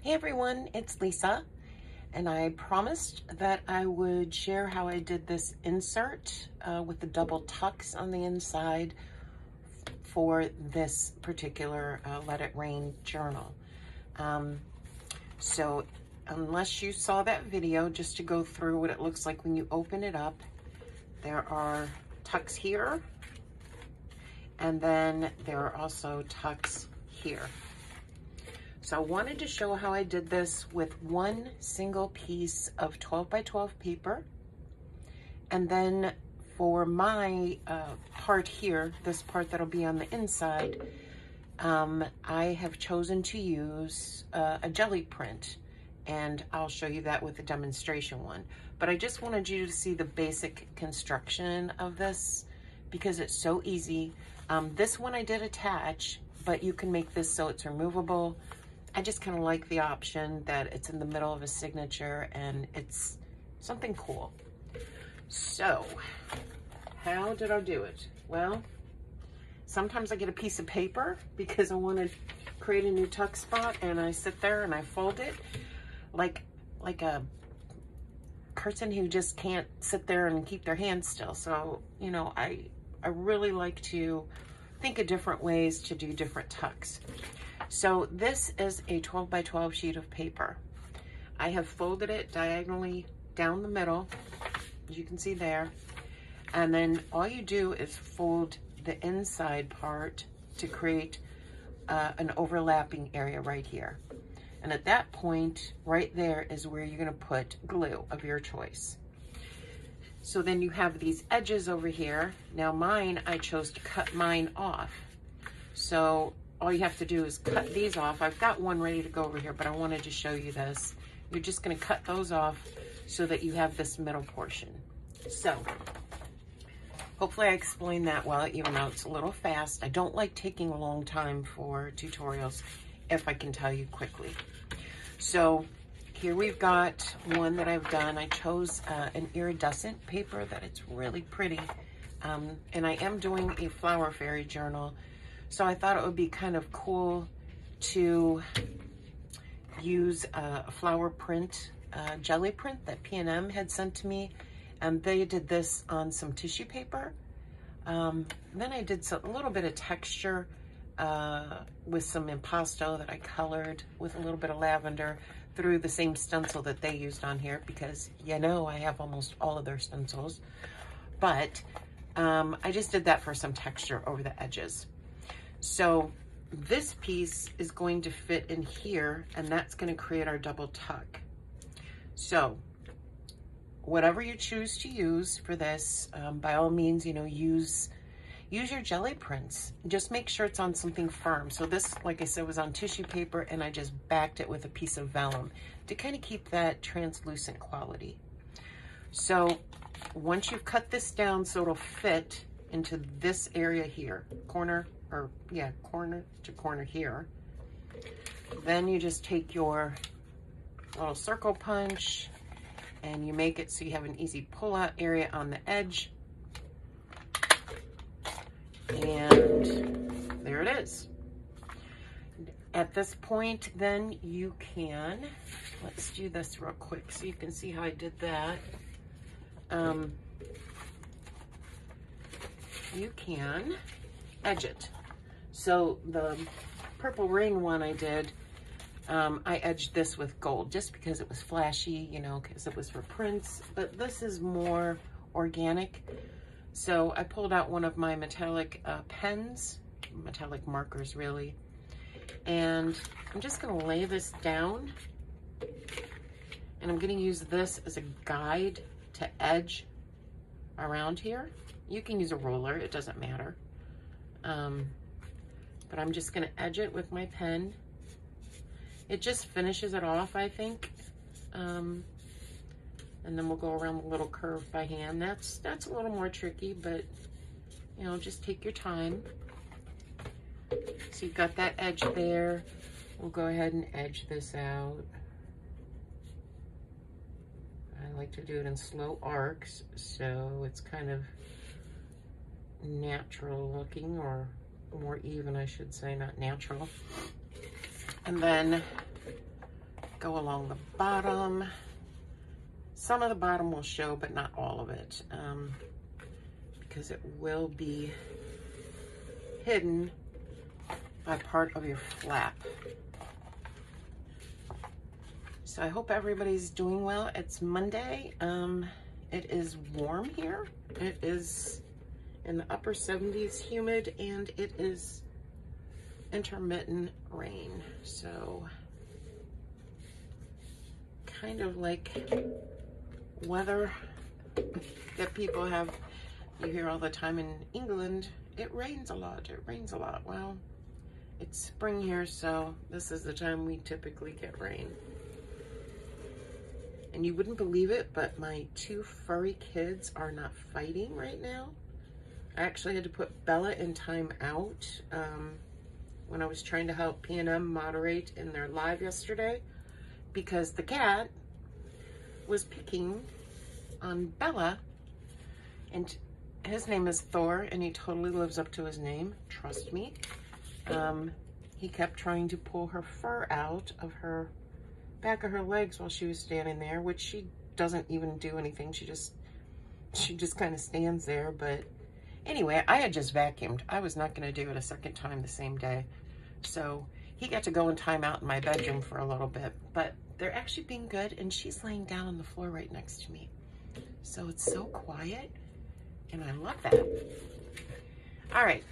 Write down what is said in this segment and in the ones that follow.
Hey everyone, it's Lisa, and I promised that I would share how I did this insert uh, with the double tucks on the inside for this particular uh, Let It Rain journal. Um, so unless you saw that video, just to go through what it looks like when you open it up, there are tucks here, and then there are also tucks here. So I wanted to show how I did this with one single piece of 12 by 12 paper. And then for my uh, part here, this part that'll be on the inside, um, I have chosen to use uh, a jelly print and I'll show you that with the demonstration one. But I just wanted you to see the basic construction of this because it's so easy. Um, this one I did attach, but you can make this so it's removable I just kind of like the option that it's in the middle of a signature and it's something cool. So, how did I do it? Well, sometimes I get a piece of paper because I want to create a new tuck spot and I sit there and I fold it like like a person who just can't sit there and keep their hands still. So, you know, I I really like to think of different ways to do different tucks. So this is a 12 by 12 sheet of paper. I have folded it diagonally down the middle, as you can see there. And then all you do is fold the inside part to create uh, an overlapping area right here. And at that point, right there is where you're gonna put glue of your choice. So then you have these edges over here. Now mine, I chose to cut mine off. So all you have to do is cut these off. I've got one ready to go over here, but I wanted to show you this. You're just gonna cut those off so that you have this middle portion. So, hopefully I explained that well, even though it's a little fast. I don't like taking a long time for tutorials if I can tell you quickly. So, here we've got one that I've done. I chose uh, an iridescent paper that it's really pretty. Um, and I am doing a flower fairy journal so I thought it would be kind of cool to use a flower print, uh, jelly print that P&M had sent to me. And they did this on some tissue paper. Um, then I did some, a little bit of texture uh, with some impasto that I colored with a little bit of lavender through the same stencil that they used on here because you know I have almost all of their stencils. But um, I just did that for some texture over the edges. So this piece is going to fit in here and that's going to create our double tuck. So whatever you choose to use for this, um, by all means, you know, use use your jelly prints. Just make sure it's on something firm. So this, like I said, was on tissue paper and I just backed it with a piece of vellum to kind of keep that translucent quality. So once you've cut this down so it'll fit into this area here, corner or yeah, corner to corner here. Then you just take your little circle punch and you make it so you have an easy pull-out area on the edge. And there it is. At this point, then you can, let's do this real quick so you can see how I did that. Um, you can edge it. So the purple ring one I did, um, I edged this with gold just because it was flashy, you know, because it was for prints. But this is more organic. So I pulled out one of my metallic uh, pens, metallic markers really. And I'm just gonna lay this down. And I'm gonna use this as a guide to edge around here. You can use a roller, it doesn't matter. Um, but I'm just gonna edge it with my pen. It just finishes it off, I think. Um, and then we'll go around the little curve by hand. That's, that's a little more tricky, but you know, just take your time. So you've got that edge there. We'll go ahead and edge this out. I like to do it in slow arcs, so it's kind of natural looking or more even, I should say, not natural. And then go along the bottom. Some of the bottom will show, but not all of it, um, because it will be hidden by part of your flap. So I hope everybody's doing well. It's Monday. Um, it is warm here. It is in the upper 70s, humid, and it is intermittent rain. So kind of like weather that people have, you hear all the time in England, it rains a lot, it rains a lot. Well, it's spring here, so this is the time we typically get rain. And you wouldn't believe it, but my two furry kids are not fighting right now. I actually had to put Bella in time out um, when I was trying to help P&M moderate in their live yesterday because the cat was picking on Bella and his name is Thor and he totally lives up to his name, trust me. Um, he kept trying to pull her fur out of her back of her legs while she was standing there, which she doesn't even do anything. She just, she just kind of stands there, but Anyway, I had just vacuumed. I was not going to do it a second time the same day. So he got to go and time out in my bedroom for a little bit. But they're actually being good, and she's laying down on the floor right next to me. So it's so quiet, and I love that. All right.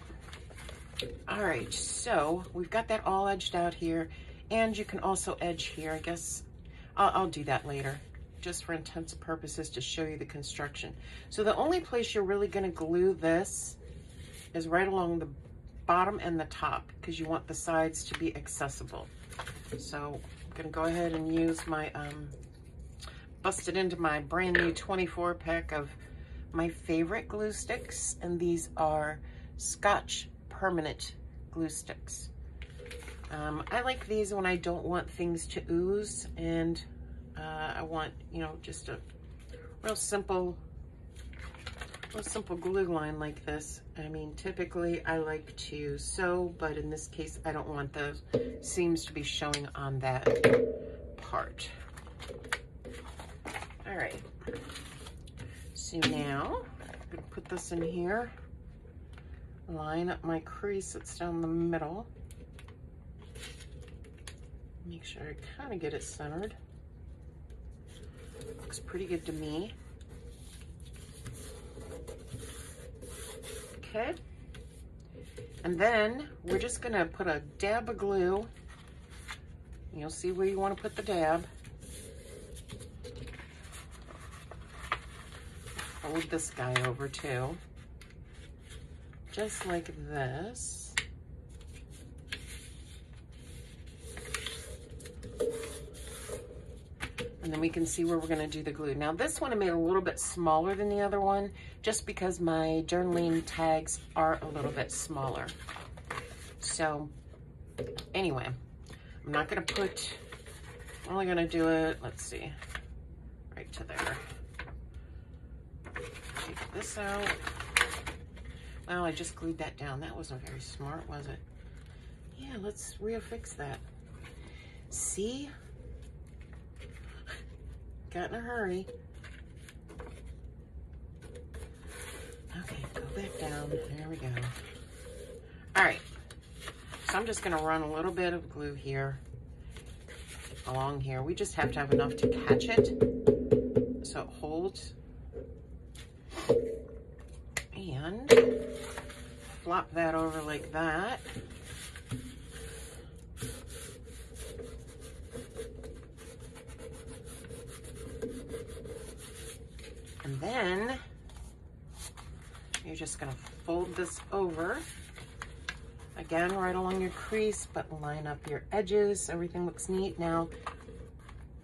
All right, so we've got that all edged out here, and you can also edge here. I guess I'll, I'll do that later just for intents and purposes to show you the construction. So the only place you're really gonna glue this is right along the bottom and the top because you want the sides to be accessible. So I'm gonna go ahead and use my, um, busted into my brand new 24 pack of my favorite glue sticks. And these are Scotch Permanent glue sticks. Um, I like these when I don't want things to ooze and uh, I want, you know, just a real simple, real simple glue line like this. I mean, typically I like to sew, but in this case, I don't want the seams to be showing on that part. All right. So now I'm gonna put this in here, line up my crease that's down the middle. Make sure I kind of get it centered. Looks pretty good to me. Okay. And then we're just gonna put a dab of glue. You'll see where you wanna put the dab. Fold this guy over too. Just like this. And then we can see where we're gonna do the glue. Now this one I made a little bit smaller than the other one, just because my journaling tags are a little bit smaller. So anyway, I'm not gonna put, I'm only gonna do it, let's see, right to there. Take this out. Well, I just glued that down. That wasn't very smart, was it? Yeah, let's reaffix that. See? Got in a hurry. Okay, go back down. There we go. All right. So I'm just going to run a little bit of glue here along here. We just have to have enough to catch it so it holds. And flop that over like that. Then you're just gonna fold this over. Again, right along your crease, but line up your edges. Everything looks neat. Now,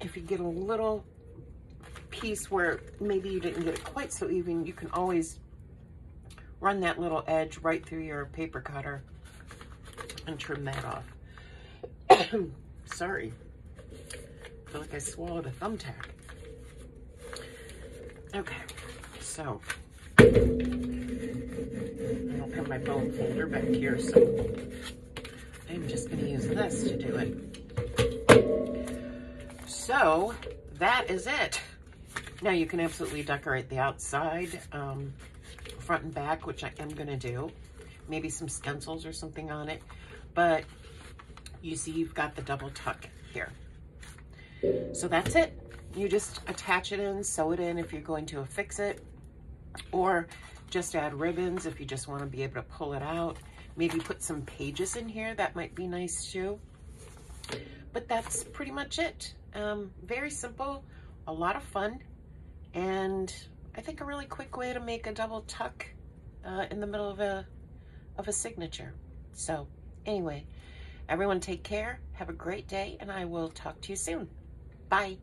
if you get a little piece where maybe you didn't get it quite so even, you can always run that little edge right through your paper cutter and trim that off. Sorry. I feel like I swallowed a thumbtack. Okay, so I don't have my bone folder back here, so I'm just gonna use this to do it. So that is it. Now you can absolutely decorate the outside, um, front and back, which I am gonna do. Maybe some stencils or something on it. But you see you've got the double tuck here. So that's it. You just attach it in, sew it in if you're going to affix it, or just add ribbons if you just wanna be able to pull it out. Maybe put some pages in here, that might be nice too. But that's pretty much it. Um, very simple, a lot of fun, and I think a really quick way to make a double tuck uh, in the middle of a, of a signature. So anyway, everyone take care, have a great day, and I will talk to you soon. Bye.